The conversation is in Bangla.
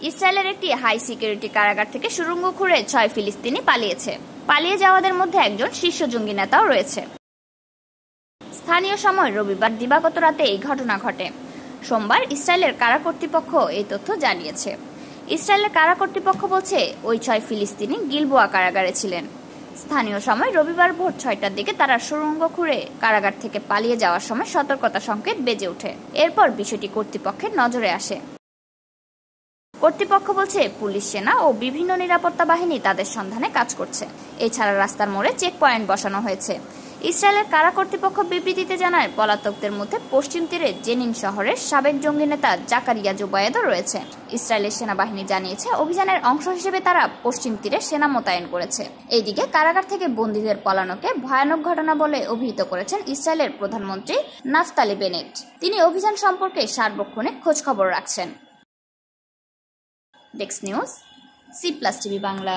ইসরায়েলের একটি হাই সিকিউরিটি কারাগার থেকে সুরঙ্গ খুঁড়ে ছয় ফিলিস্তিনি পালিয়েছে। পালিয়ে যাওয়াদের মধ্যে একজন শীর্ষ জঙ্গি নেতাও রয়েছে। স্থানীয় সময় রবিবার দিবাগত রাতে এই ঘটনা ঘটে। সোমবার ইসরায়েলের কারা কর্তৃপক্ষ এই তথ্য জানিয়েছে। ইসরায়েলের কারা কর্তৃপক্ষ বলছে, ওই ছয় ফিলিস্তিনি গিলবোয়া কারাগারে ছিলেন। স্থানীয় সময় রবিবার ভোর ছয়টার দিকে তারা সুরঙ্গ খুঁড়ে কারাগার থেকে পালিয়ে যাওয়ার সময় সতর্কতা সংকেত বেজে ওঠে। এরপর বিষয়টি কর্তৃপক্ষের নজরে আসে। কর্তৃপক্ষ বলছে, পুলিশ সেনা ও বিভিন্ন নিরাপত্তা বাহিনী তাদের সন্ধানে কাজ করছে। এছাড়া রাস্তার মোড়ে চেক পয়েন্ট বসানো হয়েছে। ইসরায়েলের কারা কর্তৃপক্ষ বিবৃতিতে জানায়, পলাতকদের মধ্যে পশ্চিম তীরে জেনিন শহরের সাবেক জঙ্গি নেতা জাকারিয়া জুবায়েদও রয়েছে। ইসরায়েলের সেনাবাহিনী জানিয়েছে, অভিযানের অংশ হিসেবে তারা পশ্চিম তীরে সেনা মোতায়েন করেছে। এইদিকে কারাগার থেকে বন্দীদের পলানোকে ভয়ানক ঘটনা বলে অভিহিত করেছেন ইসরায়েলের প্রধানমন্ত্রী নাফতালি বেনেট। তিনি অভিযান সম্পর্কে সার্বক্ষণিক খোঁজখবর রাখছেন। ডেক্স news C plus TV Bangla